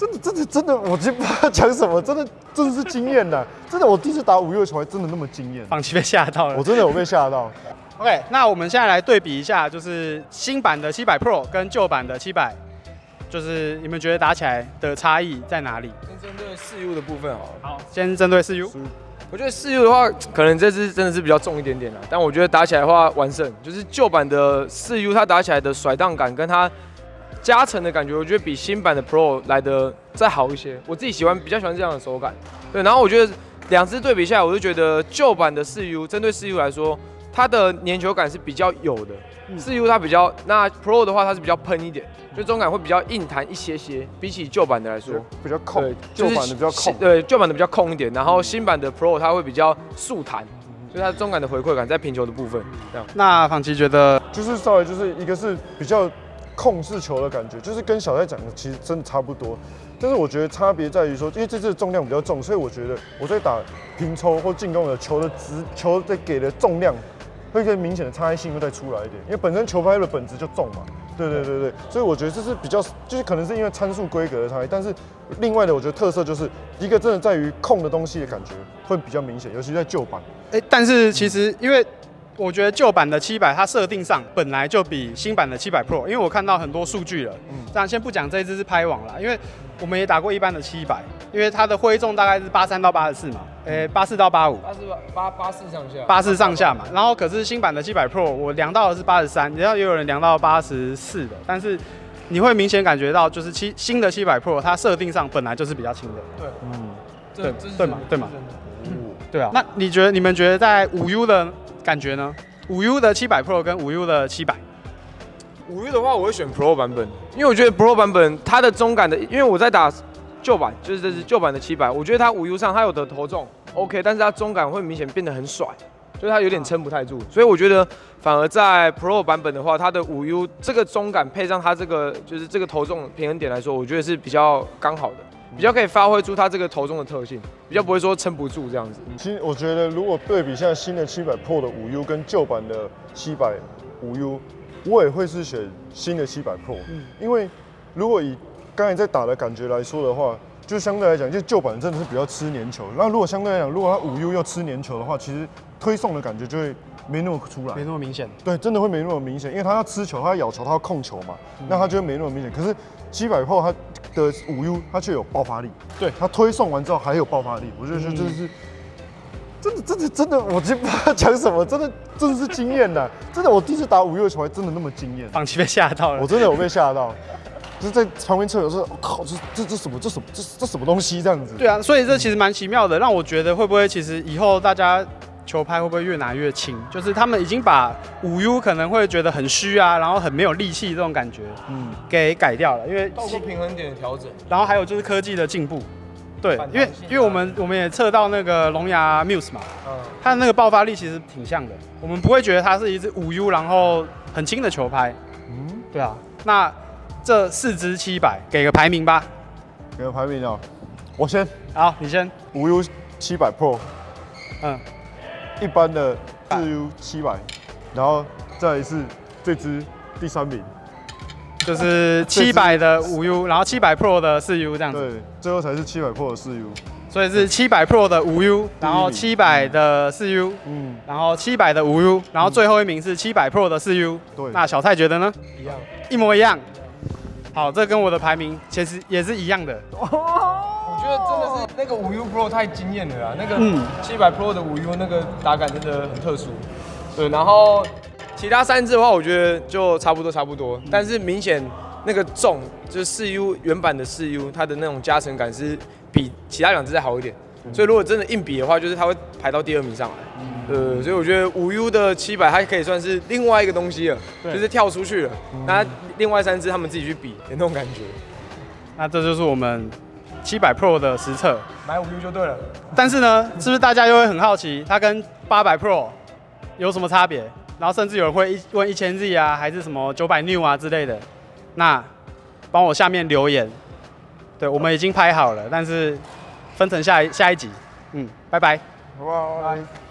真的真的真的，我就不知道讲什么，真的真的是惊艳的！真的，我第一次打五 U 的球还真的那么惊艳，放弃被吓到了。我真的有被吓到。OK，那我们现在来对比一下，就是新版的七百 Pro 跟旧版的七百，就是你们觉得打起来的差异在哪里？先针对四 U 的部分好了。好，先针对四 U。我觉得四 U 的话，可能这次真的是比较重一点点啦，但我觉得打起来的话完胜，就是旧版的四 U 它打起来的甩荡感跟它加成的感觉，我觉得比新版的 Pro 来的再好一些。我自己喜欢比较喜欢这样的手感。对，然后我觉得两只对比下来，我就觉得旧版的四 U 针对四 U 来说。它的粘球感是比较有的，四 U 它比较，那 Pro 的话它是比较喷一点，就中感会比较硬弹一些些，比起旧版的来说比较控，旧版的比较空，对，旧版的比较空一点，然后新版的 Pro 它会比较速弹，所以它中感的回馈感在平球的部分这样。那仿奇觉得就是稍微就是一个是比较控制球的感觉，就是跟小戴讲的其实真的差不多。但是我觉得差别在于说，因为这次的重量比较重，所以我觉得我在打平抽或进攻的球的直球在给的重量。会更明显的差异性会再出来一点，因为本身球拍的本质就重嘛，对对对对，所以我觉得这是比较，就是可能是因为参数规格的差异，但是另外的我觉得特色就是一个真的在于控的东西的感觉会比较明显，尤其在旧版。哎，但是其实因为。我觉得旧版的七百，它设定上本来就比新版的七百 Pro，因为我看到很多数据了。嗯，这样先不讲这一支是拍网了，因为我们也打过一般的七百，因为它的挥重大概是八三到八十四嘛，诶，八四到八五，八四八八四上下，八四上下嘛。然后可是新版的七百 Pro，我量到的是八十三，然后也有人量到八十四的，但是你会明显感觉到，就是七新的七百 Pro，它设定上本来就是比较轻的。对，嗯，对，对嘛，对嘛，对啊。那你觉得你们觉得在五 U 的？感觉呢？五 U 的七百 Pro 跟五 U 的七百，五 U 的话我会选 Pro 版本，因为我觉得 Pro 版本它的中感的，因为我在打旧版，就是这是旧版的七百，我觉得它五 U 上它有的头重 OK，但是它中感会明显变得很甩，就是它有点撑不太住，所以我觉得反而在 Pro 版本的话，它的五 U 这个中感配上它这个就是这个头重平衡点来说，我觉得是比较刚好的。比较可以发挥出它这个头中的特性，比较不会说撑不住这样子。其实我觉得，如果对比现在新的七百 Pro 的五 U 跟旧版的七百五 U，我也会是选新的七百 Pro。嗯，因为如果以刚才在打的感觉来说的话，就相对来讲，就旧版真的是比较吃粘球。那如果相对来讲，如果它五 U 要吃粘球的话，其实推送的感觉就会没那么出来，没那么明显。对，真的会没那么明显，因为它要吃球，它要咬球，它要控球嘛，那它就会没那么明显。可是七百 Pro 它的五 U 它却有爆发力，对它推送完之后还有爆发力，我觉得真的是，真的真的真的，我就不知道讲什么，真的真的是惊艳的，真的我第一次打五 U 的球还真的那么惊艳，放弃被吓到了，我真的有被吓到，就是在旁边测有时候，我靠，这这这什么这什么这这什么东西这样子？对啊，所以这其实蛮奇妙的，让我觉得会不会其实以后大家。球拍会不会越拿越轻？就是他们已经把五 U 可能会觉得很虚啊，然后很没有力气这种感觉，嗯，给改掉了。因为透过平衡点的调整，然后还有就是科技的进步，对，因为因为我们我们也测到那个龙牙 Muse 嘛，嗯，它的那个爆发力其实挺像的，我们不会觉得它是一支五 U 然后很轻的球拍，嗯，对啊。那这四支七百给个排名吧，给个排名哦，我先，好，你先，五 U 七百 Pro，嗯。一般的四 U 七百，然后再是这支第三名，就是七百的五 U，然后七百 Pro 的四 U 这样子。对，最后才是七百 Pro 的四 U，所以是七百 Pro 的五 U，然后七百的四 U，嗯，然后七百的五 U，然后最后一名是七百 Pro 的四 U。对，那小蔡觉得呢？一样，一模一样。好，这跟我的排名其实也是一样的。我 觉得真的是那个五 U Pro 太惊艳了啊，那个七百 Pro 的五 U 那个打感真的很特殊。对，然后其他三支的话，我觉得就差不多差不多，但是明显那个重就是四 U 原版的四 U，它的那种加成感是比其他两支再好一点。所以如果真的硬比的话，就是它会排到第二名上来。呃，所以我觉得五 U 的七百它可以算是另外一个东西了，就是跳出去了。那另外三支他们自己去比的那种感觉。那这就是我们。七百 Pro 的实测，买五 U 就对了。但是呢，是不是大家又会很好奇，它跟八百 Pro 有什么差别？然后甚至有人会一问一千 Z 啊，还是什么九百 New 啊之类的。那帮我下面留言。对，我们已经拍好了，但是分成下一下一集。嗯，拜拜。拜拜。